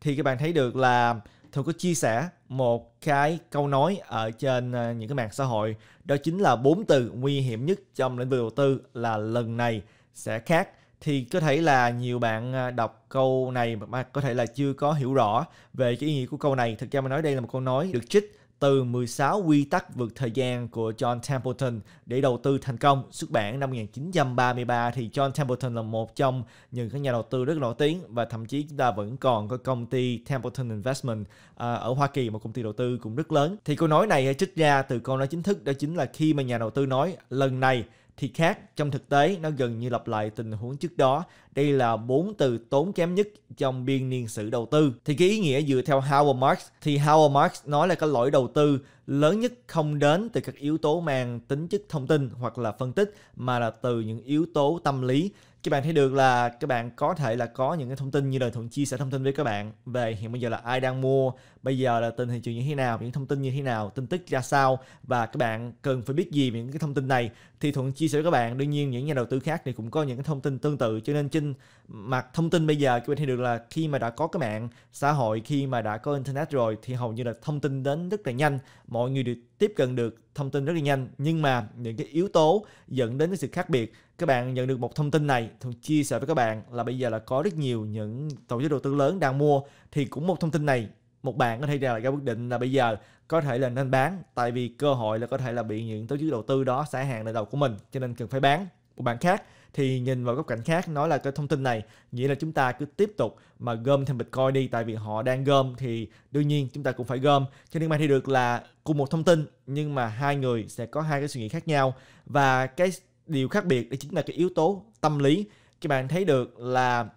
thì các bạn thấy được là thường có chia sẻ một cái câu nói ở trên ờ, những cái mạng xã hội. Đó chính là bốn từ nguy hiểm nhất trong lĩnh vực đầu tư là lần này sẽ khác. Thì có thể là nhiều bạn ờ, đọc câu này mà có thể là chưa có hiểu rõ về cái ý nghĩa của câu này. Thực ra mà nói đây là một câu nói được trích từ 16 quy tắc vượt thời gian của John Templeton để đầu tư thành công. Xuất bản năm 1933 thì John Templeton là một trong những các nhà đầu tư rất nổi tiếng và thậm chí chúng ta vẫn còn có công ty Templeton Investment à, ở Hoa Kỳ một công ty đầu tư cũng rất lớn. Thì câu nói này trích ra từ câu nói chính thức đó chính là khi mà nhà đầu tư nói lần này thì khác, trong thực tế, nó gần như lặp lại tình huống trước đó. Đây là bốn từ tốn kém nhất trong biên niên sử đầu tư. Thì cái ý nghĩa dựa theo Howard Marks, thì Howard Marks nói là cái lỗi đầu tư lớn nhất không đến từ các yếu tố mang tính chất thông tin hoặc là phân tích, mà là từ những yếu tố tâm lý. Các bạn thấy được là các bạn có thể là có những cái thông tin như lời thuận chia sẻ thông tin với các bạn về hiện bây giờ là ai đang mua bây giờ là tình thị trường như thế nào, những thông tin như thế nào, tin tức ra sao và các bạn cần phải biết gì về những cái thông tin này? Thì thuận chia sẻ với các bạn, đương nhiên những nhà đầu tư khác thì cũng có những cái thông tin tương tự, cho nên trên mặt thông tin bây giờ các bạn thấy được là khi mà đã có cái mạng xã hội, khi mà đã có internet rồi thì hầu như là thông tin đến rất là nhanh. Mọi người được tiếp cận được thông tin rất là nhanh. Nhưng mà những cái yếu tố dẫn đến cái sự khác biệt, các bạn nhận được một thông tin này thường chia sẻ với các bạn là bây giờ là có rất nhiều những tổ chức đầu tư lớn đang mua, thì cũng một thông tin này một bạn có thể ra ra quyết định là bây giờ có thể là nên bán, tại vì cơ hội là có thể là bị những tổ chức đầu tư đó xả hàng lên đầu của mình, cho nên cần phải bán một bạn khác. Thì nhìn vào góc cạnh khác, nói là cái thông tin này nghĩa là chúng ta cứ tiếp tục mà gom thêm bitcoin đi, tại vì họ đang gom thì đương nhiên chúng ta cũng phải gom. Cho nên mang thì được là cùng một thông tin, nhưng mà hai người sẽ có hai cái suy nghĩ khác nhau. Và cái điều khác biệt đó chính là cái yếu tố tâm lý. Các bạn thấy được là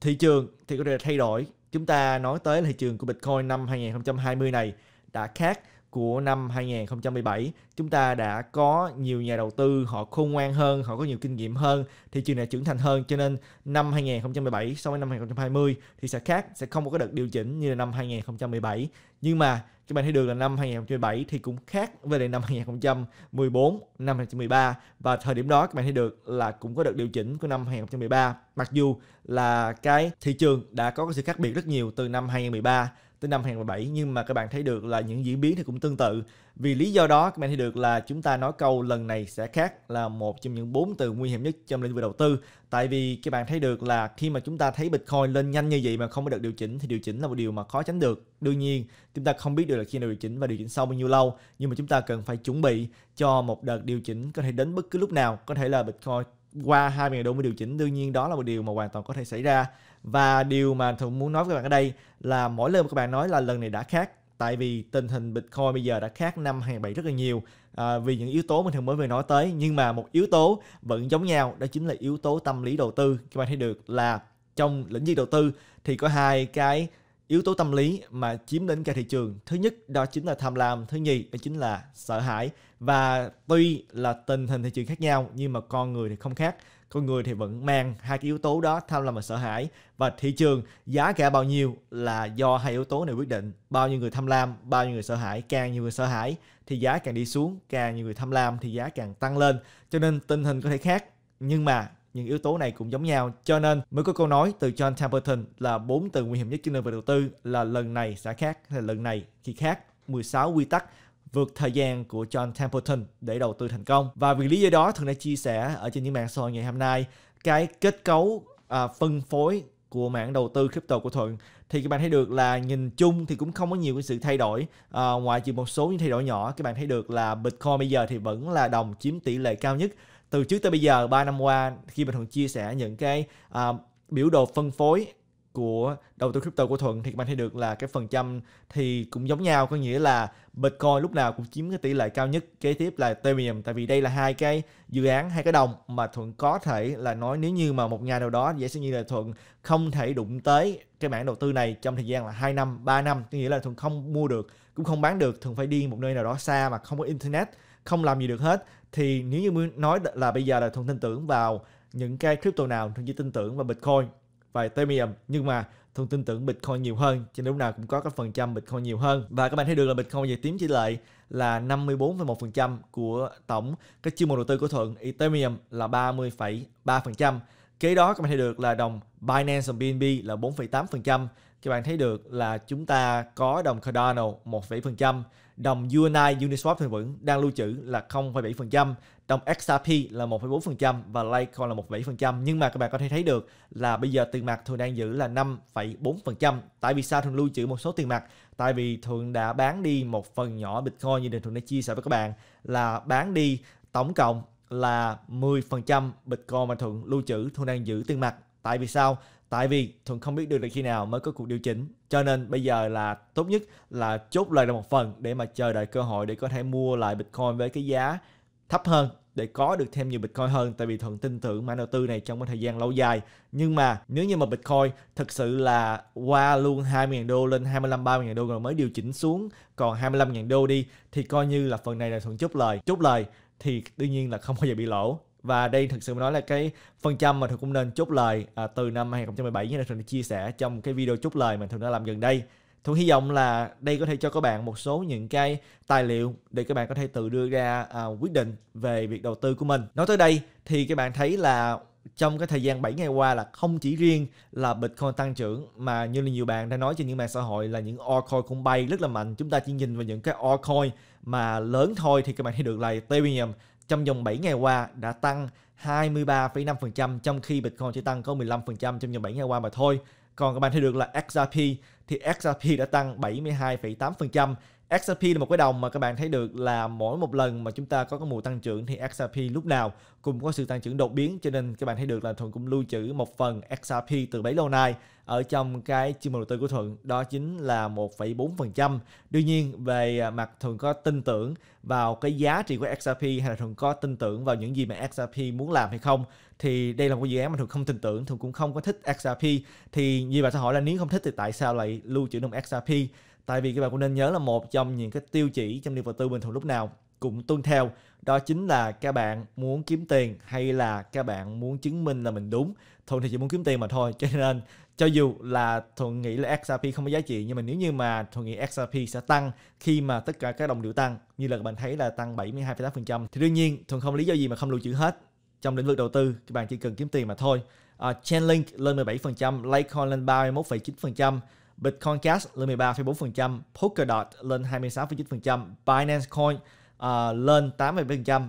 thị trường thì có thể thay đổi chúng ta nói tới thị trường của Bitcoin năm 2020 này đã khác của năm 2017 chúng ta đã có nhiều nhà đầu tư họ khôn ngoan hơn họ có nhiều kinh nghiệm hơn thị trường này trưởng thành hơn. Cho nên năm 2017 so với năm 2020 thì sẽ khác sẽ không có cái đợt điều chỉnh như là năm 2017 nhưng mà các bạn thấy được là năm 2017 thì cũng khác với lại năm 2014, năm 2013 và thời điểm đó các bạn thấy được là cũng có đợt điều chỉnh của năm 2013 mặc dù là cái thị trường đã có cái sự khác biệt rất nhiều từ năm 2013 tới năm 2017 nhưng mà các bạn thấy được là những diễn biến thì cũng tương tự. Vì lý do đó, các bạn thấy được là chúng ta nói câu lần này sẽ khác là một trong những bốn từ nguy hiểm nhất trong lĩnh vực đầu tư. Tại vì các bạn thấy được là khi mà chúng ta thấy Bitcoin lên nhanh như vậy mà không có được điều chỉnh thì điều chỉnh là một điều mà khó tránh được. Đương nhiên, chúng ta không biết được là khi nào điều chỉnh và điều chỉnh sau bao nhiêu lâu, nhưng mà chúng ta cần phải chuẩn bị cho một đợt điều chỉnh có thể đến bất cứ lúc nào. Có thể là Bitcoin qua 20.000 đô mới điều chỉnh. Đương nhiên đó là một điều mà hoàn toàn có thể xảy ra. Và điều mà thường muốn nói với các bạn ở đây là mỗi lần các bạn nói là lần này đã khác tại vì tình hình Bitcoin bây giờ đã khác năm 2007 rất là nhiều. À, vì những yếu tố mình thường mới vừa nói tới nhưng mà một yếu tố vẫn giống nhau đó chính là yếu tố tâm lý đầu tư. Các bạn thấy được là trong lĩnh vực đầu tư thì có hai cái yếu tố tâm lý mà chiếm đến cả thị trường, thứ nhất đó chính là tham lam, thứ nhì đó chính là sợ hãi. Và tuy là tình hình thị trường khác nhau, nhưng mà con người thì không khác. Con người thì vẫn mang hai cái yếu tố đó, tham lam và sợ hãi. Và thị trường giá cả bao nhiêu là do hai yếu tố này quyết định. Bao nhiêu người tham lam, bao nhiêu người sợ hãi, càng nhiều người sợ hãi thì giá càng đi xuống, càng nhiều người tham lam thì giá càng tăng lên. Cho nên tình hình có thể khác, nhưng mà những yếu tố này cũng giống nhau. Cho nên mới có câu nói từ John Templeton là bốn từ nguy hiểm nhất trên nền về đầu tư là lần này sẽ khác hay là lần này thì khác. 16 quy tắc vượt thời gian của John Templeton để đầu tư thành công. Và vì lý do đó thường đã chia sẻ ở trên những mạng xã hội ngày hôm nay cái kết cấu à, phân phối của mảng đầu tư crypto của Thuận. Thì các bạn thấy được là nhìn chung thì cũng không có nhiều cái sự thay đổi. À, ngoài trừ một số những thay đổi nhỏ các bạn thấy được là Bitcoin bây giờ thì vẫn là đồng chiếm tỷ lệ cao nhất từ trước tới bây giờ 3 năm qua khi mà Thuận chia sẻ những cái uh, biểu đồ phân phối của đầu tư crypto của Thuận thì các bạn thấy được là cái phần trăm thì cũng giống nhau. Có nghĩa là Bitcoin lúc nào cũng chiếm cái tỷ lệ cao nhất kế tiếp là Ethereum. Tại vì đây là hai cái dự án hai cái đồng mà Thuận có thể là nói nếu như mà một ngày nào đó giả sử như là Thuận không thể đụng tới cái mảng đầu tư này trong thời gian là 2 năm 3 năm có nghĩa là Thuận không mua được cũng không bán được Thuận phải đi một nơi nào đó xa mà không có internet không làm gì được hết thì nếu như nói là bây giờ là Thuận tin tưởng vào những cái crypto nào Thuận chỉ tin tưởng vào Bitcoin và Ethereum nhưng mà Thuận tin tưởng Bitcoin nhiều hơn cho nên lúc nào cũng có cái phần trăm Bitcoin nhiều hơn. Và các bạn thấy được là Bitcoin về tím tỷ lệ là 54,1% của tổng cái chương mục đầu tư của Thuận Ethereum là 30,3% kế đó các bạn thấy được là đồng Binance và BNB là 4,8% các bạn thấy được là chúng ta có đồng Cardano 1,7%, đồng UNI Uniswap thường vững đang lưu trữ là 0,7%, đồng XRP là 1,4% và Litecoin là 1,7%. Nhưng mà các bạn có thể thấy được là bây giờ tiền mặt thường đang giữ là 5,4%. Tại vì sao thường lưu trữ một số tiền mặt? Tại vì thường đã bán đi một phần nhỏ Bitcoin như thường đã chia sẻ với các bạn là bán đi tổng cộng là 10% Bitcoin mà Thuận lưu trữ Thuận đang giữ tiền mặt. Tại vì sao? Tại vì Thuận không biết được là khi nào mới có cuộc điều chỉnh. Cho nên bây giờ là tốt nhất là chốt lời là một phần để mà chờ đợi cơ hội để có thể mua lại Bitcoin với cái giá thấp hơn, để có được thêm nhiều Bitcoin hơn tại vì Thuận tin tưởng mã đầu tư này trong một thời gian lâu dài. Nhưng mà nếu như mà Bitcoin thực sự là qua luôn 20.000 đô lên 25 30.000 đô rồi mới điều chỉnh xuống, còn 25.000 đô đi, thì coi như là phần này là Thuận chốt lời. Chốt lời thì đương nhiên là không bao giờ bị lỗ và đây thực sự mà nói là cái phần trăm mà thường cũng nên chốt lời à, từ năm 2017 như là thường đã chia sẻ trong cái video chốt lời mà thường đã làm gần đây Thu hy vọng là đây có thể cho các bạn một số những cái tài liệu để các bạn có thể tự đưa ra à, quyết định về việc đầu tư của mình. Nói tới đây thì các bạn thấy là trong cái thời gian 7 ngày qua là không chỉ riêng là Bitcoin tăng trưởng mà như là nhiều bạn đã nói trên những mạng xã hội là những altcoin cũng bay rất là mạnh. Chúng ta chỉ nhìn vào những cái altcoin mà lớn thôi thì các bạn thấy được là Ethereum trong vòng 7 ngày qua đã tăng 23,5% trong khi Bitcoin chỉ tăng có 15% trong vòng 7 ngày qua mà thôi. Còn các bạn thấy được là XRP thì XRP đã tăng 72,8%. XRP là một cái đồng mà các bạn thấy được là mỗi một lần mà chúng ta có cái mùa tăng trưởng thì XRP lúc nào cũng có sự tăng trưởng đột biến. Cho nên các bạn thấy được là Thuận cũng lưu trữ một phần XRP từ bấy lâu nay ở trong cái chương đầu tư của Thuận. Đó chính là 1,4%. Đương nhiên về mặt Thuận có tin tưởng vào cái giá trị của XRP hay là Thuận có tin tưởng vào những gì mà XRP muốn làm hay không thì đây là một dự án mà Thuận không tin tưởng, Thuận cũng không có thích XRP thì như bạn sẽ hỏi là nếu không thích thì tại sao lại lưu trữ đồng XRP tại vì các bạn cũng nên nhớ là một trong những cái tiêu chỉ trong niềm đầu tư bình thường lúc nào cũng tuân theo đó chính là các bạn muốn kiếm tiền hay là các bạn muốn chứng minh là mình đúng. Thuận thì chỉ muốn kiếm tiền mà thôi cho nên cho dù là thuận nghĩ là XRP không có giá trị nhưng mà nếu như mà thuận nghĩ XRP sẽ tăng khi mà tất cả các đồng đều tăng như là các bạn thấy là tăng 72,8% thì đương nhiên thuận không lý do gì mà không lưu trữ hết trong lĩnh vực đầu tư các bạn chỉ cần kiếm tiền mà thôi. Uh, Chainlink lên 17% Litecoin lên 31,9% Bitcoin Cash lên 13,4%, Polkadot lên 26,9%, Binance Coin uh, lên 8,7%,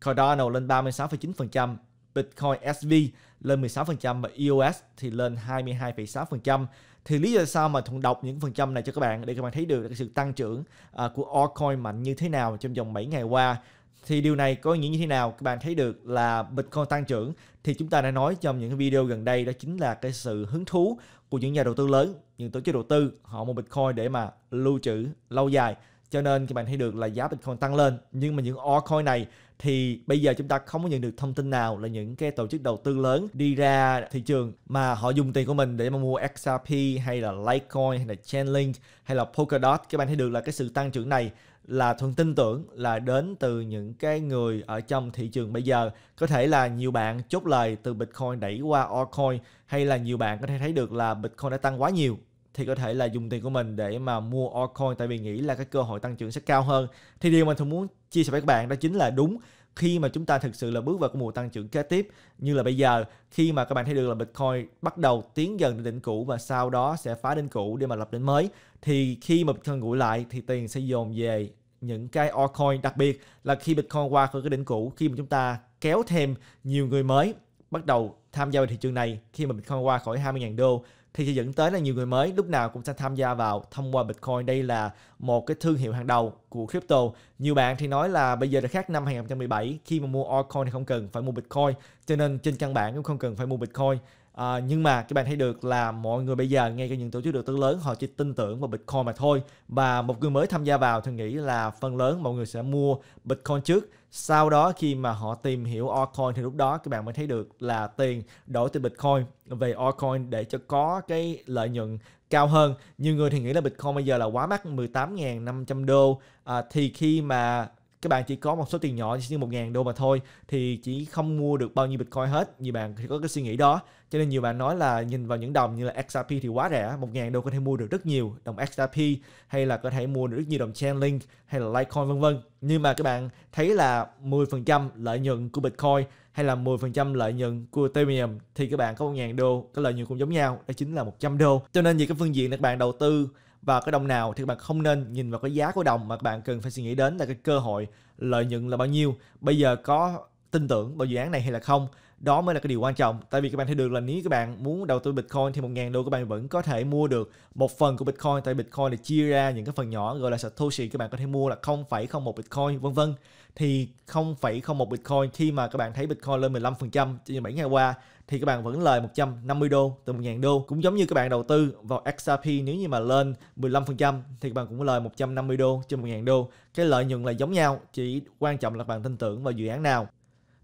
Cardano lên 36,9%, Bitcoin SV lên 16% và EOS thì lên 22,6%. Thì lý do sao mà Thuận đọc những phần trăm này cho các bạn để các bạn thấy được cái sự tăng trưởng uh, của altcoin mạnh như thế nào trong vòng 7 ngày qua thì điều này có ý nghĩa như thế nào? Các bạn thấy được là Bitcoin tăng trưởng thì chúng ta đã nói trong những video gần đây, đó chính là cái sự hứng thú của những nhà đầu tư lớn, những tổ chức đầu tư. Họ mua Bitcoin để mà lưu trữ lâu dài. Cho nên các bạn thấy được là giá Bitcoin tăng lên. Nhưng mà những altcoin này thì bây giờ chúng ta không có nhận được thông tin nào là những cái tổ chức đầu tư lớn đi ra thị trường mà họ dùng tiền của mình để mà mua XRP hay là Litecoin hay là Chainlink hay là Polkadot. Các bạn thấy được là cái sự tăng trưởng này là thuận tin tưởng là đến từ những cái người ở trong thị trường bây giờ. Có thể là nhiều bạn chốt lời từ Bitcoin đẩy qua altcoin, hay là nhiều bạn có thể thấy được là Bitcoin đã tăng quá nhiều, thì có thể là dùng tiền của mình để mà mua altcoin, tại vì nghĩ là cái cơ hội tăng trưởng sẽ cao hơn. Thì điều mà tôi muốn chia sẻ với các bạn đó chính là đúng khi mà chúng ta thực sự là bước vào cái mùa tăng trưởng kế tiếp, như là bây giờ, khi mà các bạn thấy được là Bitcoin bắt đầu tiến dần đến đỉnh cũ và sau đó sẽ phá đỉnh cũ để mà lập đỉnh mới, thì khi mà Bitcoin nguội lại thì tiền sẽ dồn về những cái altcoin. Đặc biệt là khi Bitcoin qua khỏi cái đỉnh cũ, khi mà chúng ta kéo thêm nhiều người mới bắt đầu tham gia vào thị trường này, khi mà Bitcoin qua khỏi 20.000 đô thì sẽ dẫn tới là nhiều người mới lúc nào cũng sẽ tham gia vào thông qua Bitcoin. Đây là một cái thương hiệu hàng đầu của crypto. Nhiều bạn thì nói là bây giờ đã khác năm 2017 khi mà mua altcoin thì không cần phải mua Bitcoin. Cho nên trên căn bản cũng không cần phải mua Bitcoin. À, nhưng mà các bạn thấy được là mọi người bây giờ ngay cả những tổ chức đầu tư lớn họ chỉ tin tưởng vào Bitcoin mà thôi. Và một người mới tham gia vào thì nghĩ là phần lớn mọi người sẽ mua Bitcoin trước. Sau đó khi mà họ tìm hiểu altcoin thì lúc đó các bạn mới thấy được là tiền đổi từ Bitcoin về altcoin để cho có cái lợi nhuận cao hơn. Nhiều người thì nghĩ là Bitcoin bây giờ là quá mắc 18.500 đô. À, thì khi mà các bạn chỉ có một số tiền nhỏ chỉ như một ngàn đô mà thôi thì chỉ không mua được bao nhiêu bitcoin hết nhiều bạn có cái suy nghĩ đó cho nên nhiều bạn nói là nhìn vào những đồng như là XRP thì quá rẻ một ngàn đô có thể mua được rất nhiều đồng XRP hay là có thể mua được rất nhiều đồng Chainlink hay là Litecoin vân vân nhưng mà các bạn thấy là 10% lợi nhuận của Bitcoin hay là 10% lợi nhuận của Ethereum thì các bạn có 1.000 đô, cái lợi nhuận cũng giống nhau, đó chính là 100 đô. Cho nên về cái phương diện các bạn đầu tư và cái đồng nào thì các bạn không nên nhìn vào cái giá của đồng mà các bạn cần phải suy nghĩ đến là cái cơ hội lợi nhuận là bao nhiêu. Bây giờ có tin tưởng vào dự án này hay là không? Đó mới là cái điều quan trọng. Tại vì các bạn thấy được là nếu các bạn muốn đầu tư Bitcoin thì 1.000 đô các bạn vẫn có thể mua được một phần của Bitcoin. Tại Bitcoin để chia ra những cái phần nhỏ gọi là Satoshi các bạn có thể mua là 0,01 Bitcoin vân vân thì 0,01 Bitcoin. Khi mà các bạn thấy Bitcoin lên 15% trong 7 ngày qua thì các bạn vẫn lời 150 đô từ 1.000 đô. Cũng giống như các bạn đầu tư vào XRP nếu như mà lên 15% thì các bạn cũng lời 150 đô trên 1.000 đô. Cái lợi nhuận là giống nhau chỉ quan trọng là bạn tin tưởng vào dự án nào.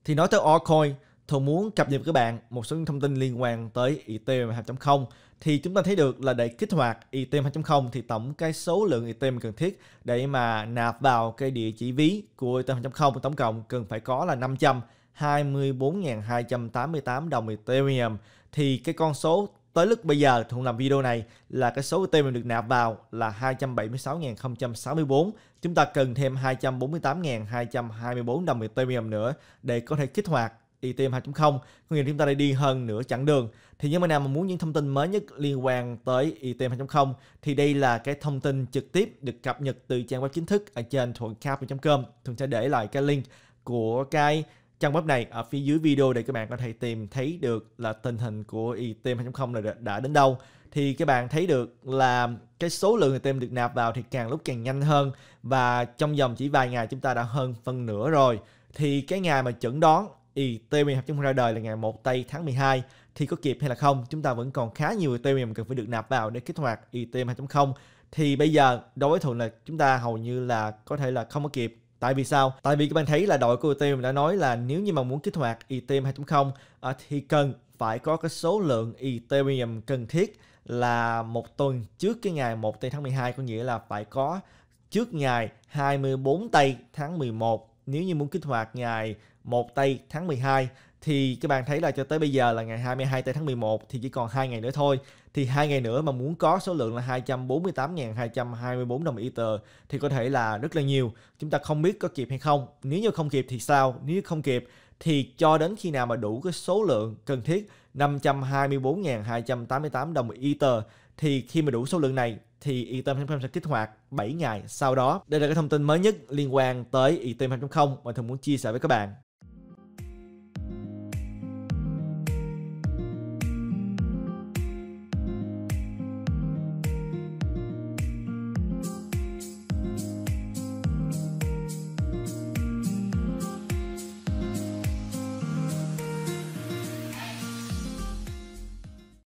Thì nói tới altcoin Thường muốn cập nhật với các bạn một số những thông tin liên quan tới Ethereum 2.0 thì chúng ta thấy được là để kích hoạt Ethereum 2.0 thì tổng cái số lượng Ethereum cần thiết để mà nạp vào cái địa chỉ ví của Ethereum 2.0 tổng cộng cần phải có là 524.288 đồng Ethereum thì cái con số tới lúc bây giờ Thuận làm video này là cái số Ethereum được nạp vào là 276.064 chúng ta cần thêm 248.224 đồng Ethereum nữa để có thể kích hoạt Ethereum 2.0 có nghĩa là chúng ta đã đi hơn nửa chặng đường. Thì những bạn nào mà muốn những thông tin mới nhất liên quan tới Ethereum 2.0 thì đây là cái thông tin trực tiếp được cập nhật từ trang web chính thức ở trên thuận.com thường sẽ để lại cái link của cái trang web này ở phía dưới video để các bạn có thể tìm thấy được là tình hình của Ethereum 2.0 là đã đến đâu. Thì các bạn thấy được là cái số lượng Ethereum được nạp vào thì càng lúc càng nhanh hơn và trong vòng chỉ vài ngày chúng ta đã hơn phân nửa rồi. Thì cái ngày mà chẩn đoán Ethereum hợp chung ra đời là ngày 1 tây tháng 12 thì có kịp hay là không? Chúng ta vẫn còn khá nhiều Ethereum cần phải được nạp vào để kích hoạt Ethereum 2.0 thì bây giờ đối với thuận là chúng ta hầu như là có thể là không có kịp Tại vì sao? Tại vì các bạn thấy là đội của Ethereum đã nói là nếu như mà muốn kích hoạt Ethereum 2.0 à, thì cần phải có cái số lượng Ethereum cần thiết là một tuần trước cái ngày 1 tây tháng 12 có nghĩa là phải có trước ngày 24 tây tháng 11 nếu như muốn kích hoạt ngày 1 tây tháng 12 thì các bạn thấy là cho tới bây giờ là ngày 22 tây tháng 11 thì chỉ còn 2 ngày nữa thôi. Thì hai ngày nữa mà muốn có số lượng là 248.224 đồng Ether thì có thể là rất là nhiều. Chúng ta không biết có kịp hay không. Nếu như không kịp thì sao? Nếu như không kịp thì cho đến khi nào mà đủ cái số lượng cần thiết 524.288 đồng Ether thì khi mà đủ số lượng này thì Ethereum 2.0 sẽ kích hoạt 7 ngày sau đó. Đây là cái thông tin mới nhất liên quan tới Ethereum 2.0 mà Thường muốn chia sẻ với các bạn.